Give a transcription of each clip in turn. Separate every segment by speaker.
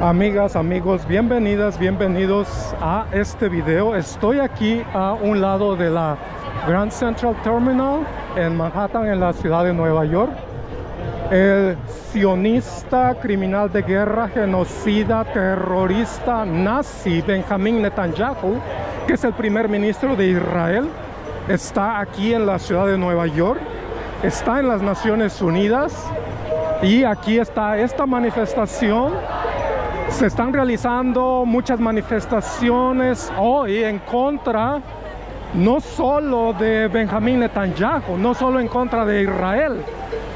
Speaker 1: Amigas, amigos, bienvenidas, bienvenidos a este video. Estoy aquí a un lado de la Grand Central Terminal en Manhattan, en la ciudad de Nueva York. El sionista, criminal de guerra, genocida, terrorista, nazi Benjamin Netanyahu, que es el primer ministro de Israel, está aquí en la ciudad de Nueva York, está en las Naciones Unidas y aquí está esta manifestación se están realizando muchas manifestaciones hoy en contra no solo de Benjamín Netanyahu, no solo en contra de Israel,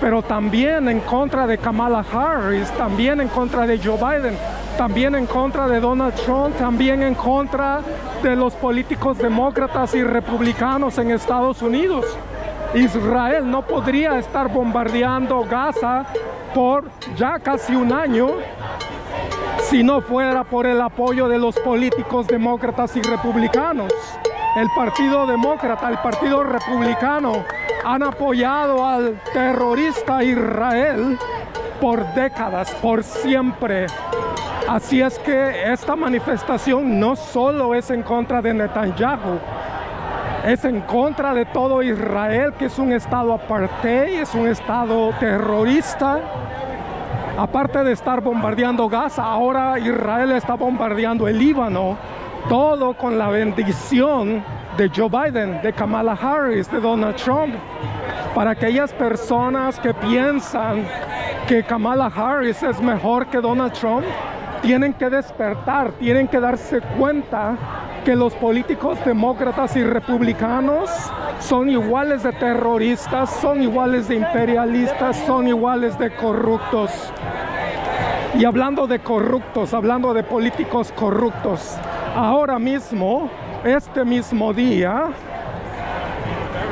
Speaker 1: pero también en contra de Kamala Harris, también en contra de Joe Biden, también en contra de Donald Trump, también en contra de los políticos demócratas y republicanos en Estados Unidos. Israel no podría estar bombardeando Gaza por ya casi un año si no fuera por el apoyo de los políticos demócratas y republicanos. El Partido Demócrata, el Partido Republicano han apoyado al terrorista Israel por décadas, por siempre. Así es que esta manifestación no solo es en contra de Netanyahu, es en contra de todo Israel, que es un estado apartheid, es un estado terrorista Aparte de estar bombardeando Gaza, ahora Israel está bombardeando el Líbano, todo con la bendición de Joe Biden, de Kamala Harris, de Donald Trump. Para aquellas personas que piensan que Kamala Harris es mejor que Donald Trump, tienen que despertar, tienen que darse cuenta que los políticos demócratas y republicanos son iguales de terroristas, son iguales de imperialistas, son iguales de corruptos. Y hablando de corruptos, hablando de políticos corruptos, ahora mismo, este mismo día,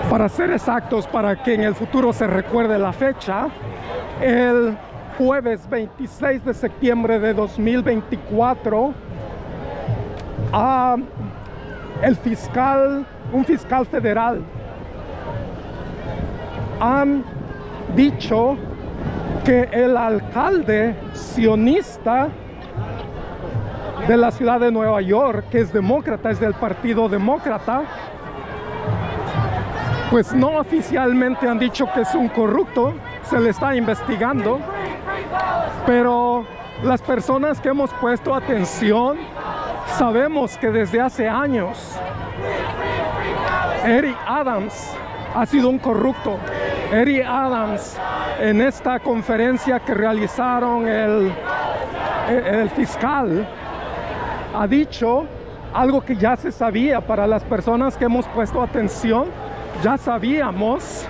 Speaker 1: para ser exactos, para que en el futuro se recuerde la fecha, el jueves 26 de septiembre de 2024, a el fiscal, un fiscal federal, han dicho que el alcalde sionista de la ciudad de Nueva York, que es demócrata, es del partido demócrata, pues no oficialmente han dicho que es un corrupto, se le está investigando, pero las personas que hemos puesto atención sabemos que desde hace años Eric Adams ha sido un corrupto. Eric Adams en esta conferencia que realizaron el, el fiscal ha dicho algo que ya se sabía para las personas que hemos puesto atención. Ya sabíamos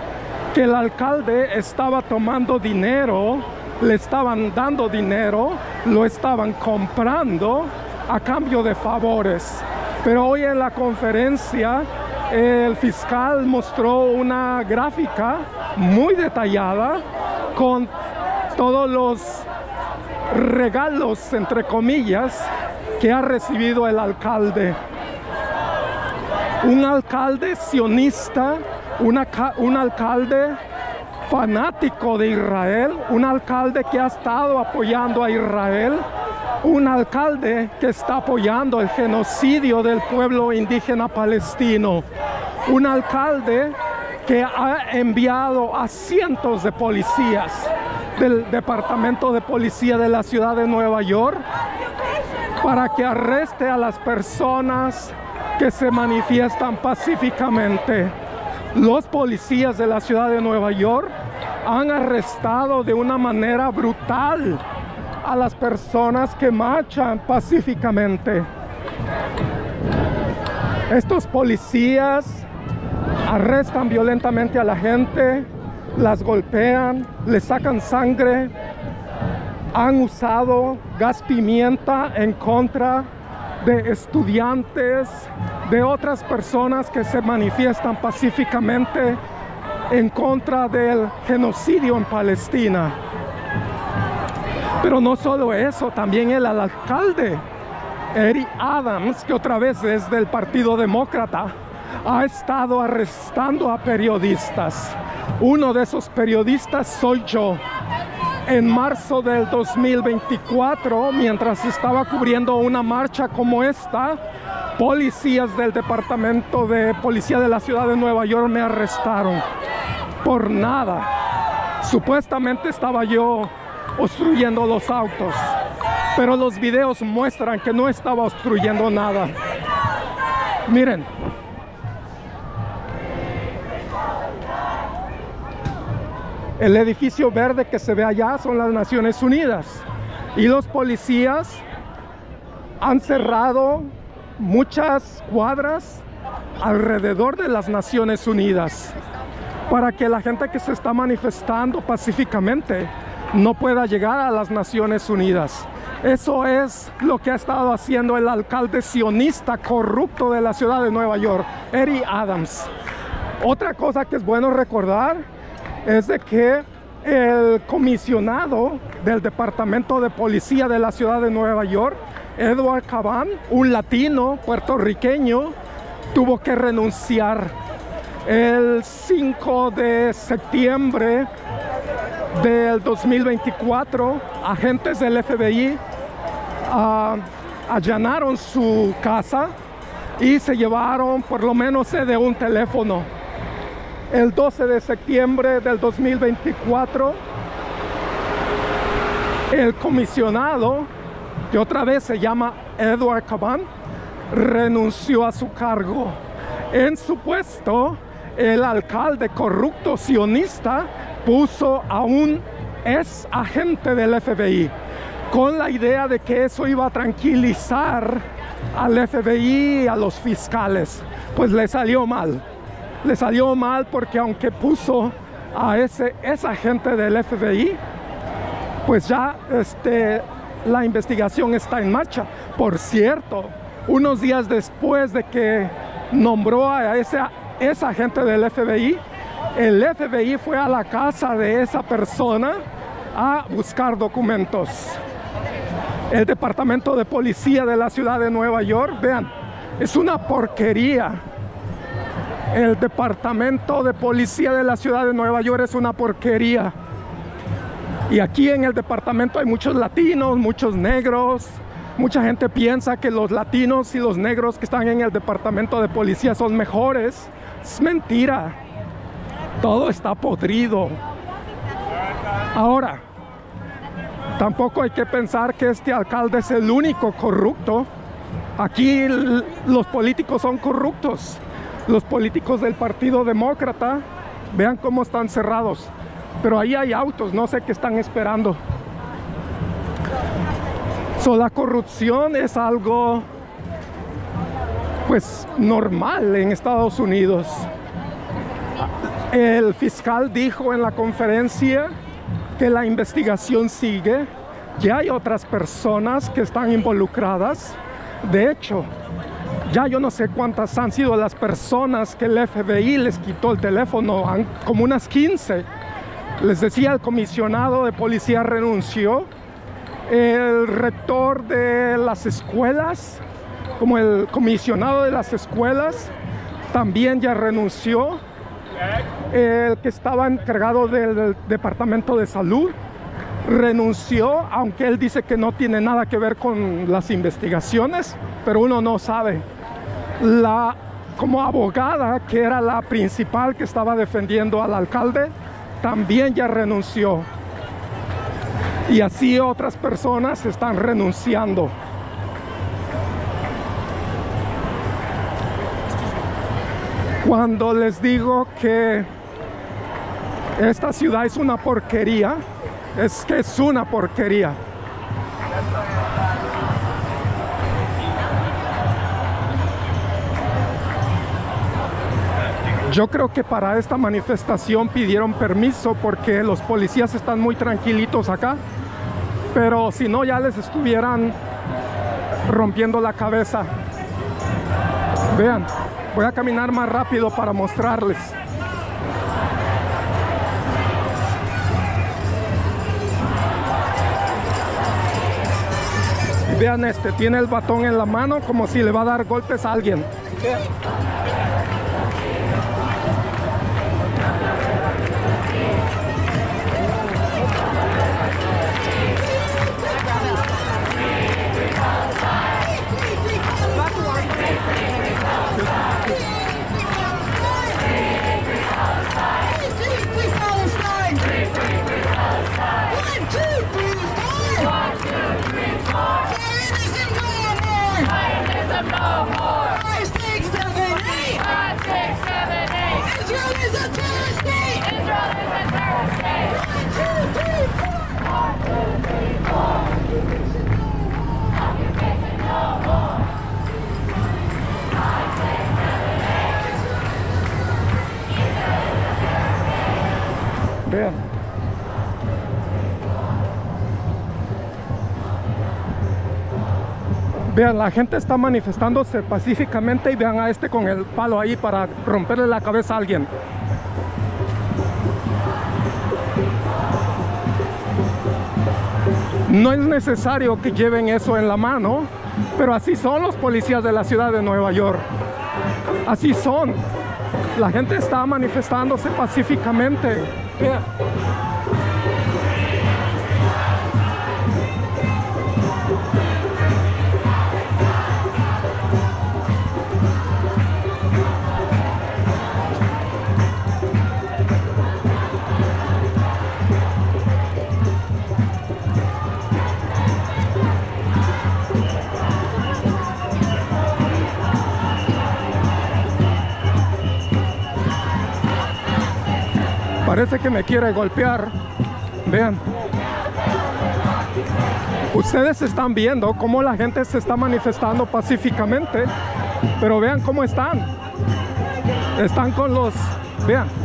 Speaker 1: que el alcalde estaba tomando dinero, le estaban dando dinero, lo estaban comprando a cambio de favores. Pero hoy en la conferencia el fiscal mostró una gráfica muy detallada con todos los regalos, entre comillas, que ha recibido el alcalde. Un alcalde sionista, un alcalde fanático de Israel, un alcalde que ha estado apoyando a Israel, un alcalde que está apoyando el genocidio del pueblo indígena palestino, un alcalde que ha enviado a cientos de policías del Departamento de Policía de la ciudad de Nueva York para que arreste a las personas que se manifiestan pacíficamente. Los policías de la ciudad de Nueva York han arrestado de una manera brutal a las personas que marchan pacíficamente. Estos policías arrestan violentamente a la gente, las golpean, les sacan sangre, han usado gas pimienta en contra de estudiantes, de otras personas que se manifiestan pacíficamente en contra del genocidio en Palestina. Pero no solo eso, también el alcalde, Eric Adams, que otra vez es del Partido Demócrata, ha estado arrestando a periodistas. Uno de esos periodistas soy yo. en marzo del 2024, mientras estaba cubriendo una marcha como esta, policías del Departamento de Policía de la Ciudad de Nueva York me arrestaron por nada. Supuestamente estaba yo obstruyendo los autos, pero los videos muestran que no estaba obstruyendo nada. Miren. El edificio verde que se ve allá son las Naciones Unidas y los policías han cerrado muchas cuadras alrededor de las Naciones Unidas para que la gente que se está manifestando pacíficamente no pueda llegar a las Naciones Unidas. Eso es lo que ha estado haciendo el alcalde sionista corrupto de la ciudad de Nueva York, Eddie Adams. Otra cosa que es bueno recordar es de que el comisionado del Departamento de Policía de la ciudad de Nueva York, Edward Caban, un latino puertorriqueño, tuvo que renunciar el 5 de septiembre del 2024. Agentes del FBI ah, allanaron su casa y se llevaron por lo menos de un teléfono. El 12 de septiembre del 2024, el comisionado, que otra vez se llama Edward Caban, renunció a su cargo. En su puesto, el alcalde corrupto sionista puso a un ex agente del FBI con la idea de que eso iba a tranquilizar al FBI y a los fiscales. Pues le salió mal. Le salió mal porque aunque puso a ese, esa agente del FBI, pues ya este, la investigación está en marcha. Por cierto, unos días después de que nombró a ese, esa agente del FBI, el FBI fue a la casa de esa persona a buscar documentos. El departamento de policía de la ciudad de Nueva York, vean, es una porquería. El departamento de policía de la ciudad de Nueva York es una porquería. Y aquí en el departamento hay muchos latinos, muchos negros. Mucha gente piensa que los latinos y los negros que están en el departamento de policía son mejores. Es mentira. Todo está podrido. Ahora, tampoco hay que pensar que este alcalde es el único corrupto. Aquí los políticos son corruptos. Los políticos del Partido Demócrata, vean cómo están cerrados. Pero ahí hay autos, no sé qué están esperando. So, la corrupción es algo pues normal en Estados Unidos. El fiscal dijo en la conferencia que la investigación sigue, ya hay otras personas que están involucradas. De hecho, ya yo no sé cuántas han sido las personas que el FBI les quitó el teléfono, como unas 15. Les decía, el comisionado de policía renunció, el rector de las escuelas, como el comisionado de las escuelas, también ya renunció el que estaba encargado del departamento de salud renunció, aunque él dice que no tiene nada que ver con las investigaciones, pero uno no sabe. La como abogada, que era la principal que estaba defendiendo al alcalde, también ya renunció. Y así otras personas están renunciando. Cuando les digo que esta ciudad es una porquería, es que es una porquería. Yo creo que para esta manifestación pidieron permiso porque los policías están muy tranquilitos acá. Pero si no, ya les estuvieran rompiendo la cabeza. Vean. Voy a caminar más rápido para mostrarles. Vean este, tiene el batón en la mano como si le va a dar golpes a alguien. Vean, la gente está manifestándose pacíficamente y vean a este con el palo ahí para romperle la cabeza a alguien. No es necesario que lleven eso en la mano, pero así son los policías de la ciudad de Nueva York. Así son. La gente está manifestándose pacíficamente. Vean. Parece que me quiere golpear. Vean. Ustedes están viendo cómo la gente se está manifestando pacíficamente. Pero vean cómo están. Están con los... Vean.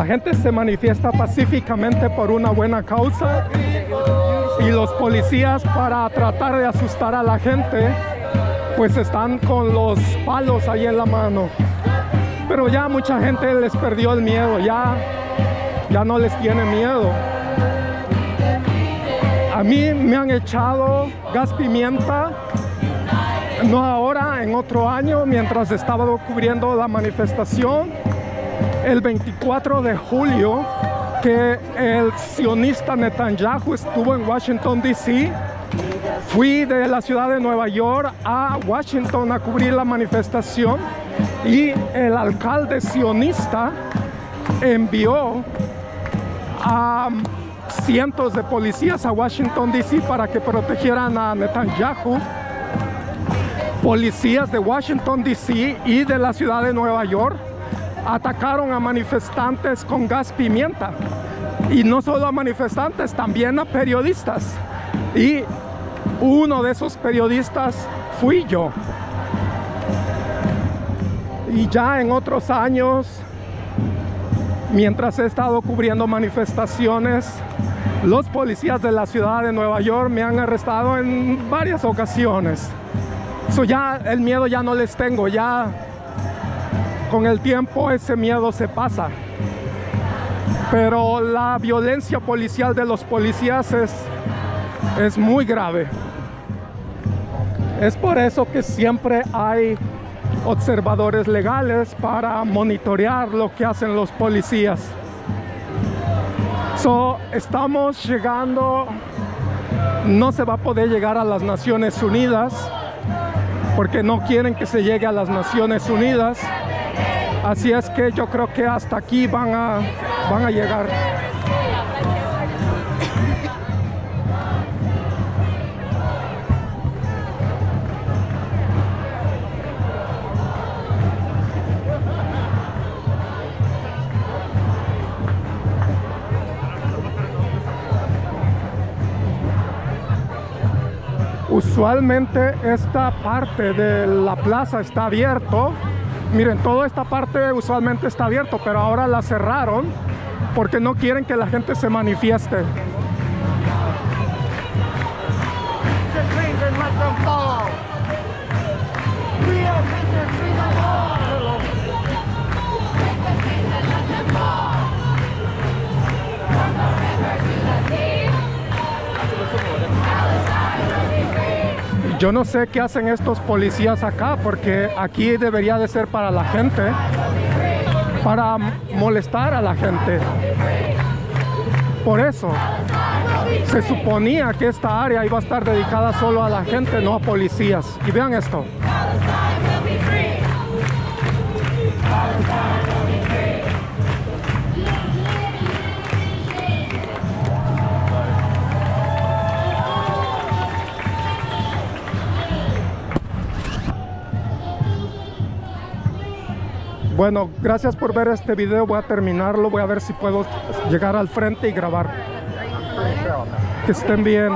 Speaker 1: La gente se manifiesta pacíficamente por una buena causa y los policías para tratar de asustar a la gente pues están con los palos ahí en la mano. Pero ya mucha gente les perdió el miedo, ya, ya no les tiene miedo. A mí me han echado gas pimienta no ahora, en otro año, mientras estaba cubriendo la manifestación, el 24 de julio, que el sionista Netanyahu estuvo en Washington, D.C., fui de la ciudad de Nueva York a Washington a cubrir la manifestación y el alcalde sionista envió a cientos de policías a Washington, D.C. para que protegieran a Netanyahu Policías de Washington, D.C. y de la ciudad de Nueva York atacaron a manifestantes con gas pimienta. Y no solo a manifestantes, también a periodistas. Y uno de esos periodistas fui yo. Y ya en otros años, mientras he estado cubriendo manifestaciones, los policías de la ciudad de Nueva York me han arrestado en varias ocasiones ya el miedo ya no les tengo, ya con el tiempo ese miedo se pasa. Pero la violencia policial de los policías es, es muy grave. Es por eso que siempre hay observadores legales para monitorear lo que hacen los policías. So, estamos llegando, no se va a poder llegar a las Naciones Unidas porque no quieren que se llegue a las Naciones Unidas. Así es que yo creo que hasta aquí van a, van a llegar. usualmente esta parte de la plaza está abierto miren toda esta parte usualmente está abierto pero ahora la cerraron porque no quieren que la gente se manifieste Yo no sé qué hacen estos policías acá, porque aquí debería de ser para la gente, para molestar a la gente. Por eso, se suponía que esta área iba a estar dedicada solo a la gente, no a policías. Y vean esto. Bueno, gracias por ver este video. Voy a terminarlo. Voy a ver si puedo llegar al frente y grabar. Que estén bien.